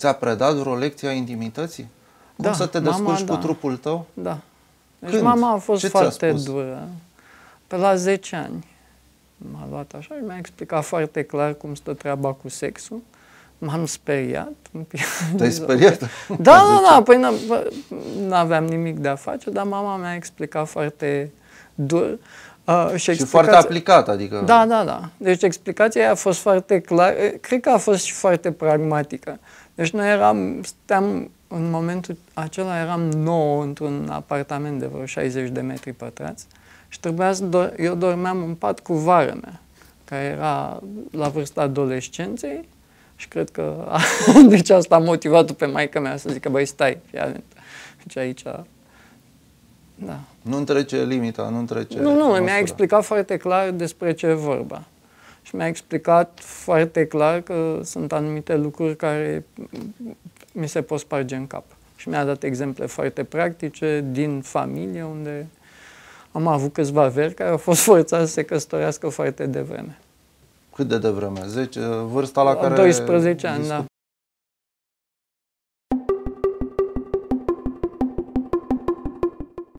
Ți-a predat vreo lecție a intimității? Cum Da, să te mama, descurci da. cu trupul tău? Da. Deci Când? mama a fost Ce ți-a foarte spus? dură. Pe la 10 ani m-a luat așa și mi-a explicat foarte clar cum stă treaba cu sexul. M-am speriat. un pic. Te-ai speriat? Da, da, da, păi n- bă, n-aveam nimic de a face, dar mama mi-a explicat foarte dur. Uh, și Și foarte explicația- aplicat, adică... Da, da, da. Deci explicația aia a fost foarte clară. Cred că a fost și foarte pragmatică. Deci noi eram, steam, în momentul acela eram nouă într-un apartament de vreo 60 de metri pătrați și trebuia să dor- eu dormeam în pat cu vară mea, care era la vârsta adolescenței și cred că deci asta a motivat-o pe maica mea să zică, băi, stai, fii atent. Deci aici, da. Nu întrece limita, nu întrece Nu, nu, măsura. mi-a explicat foarte clar despre ce e vorba. Și mi-a explicat foarte clar că sunt anumite lucruri care mi se pot sparge în cap. Și mi-a dat exemple foarte practice din familie, unde am avut câțiva veri care au fost forțați să se căsătorească foarte devreme. Cât de devreme? 10, vârsta la care... 12 ani, da. discut-